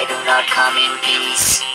I do not come in peace.